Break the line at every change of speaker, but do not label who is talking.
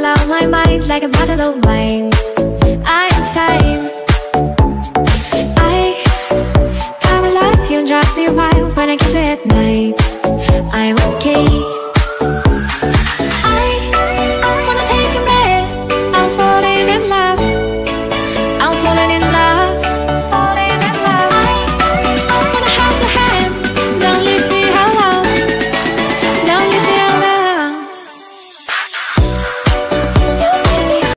Love my mind like a bottle of wine. I'm insane. I come alive, you and drive me wild when I kiss you at night.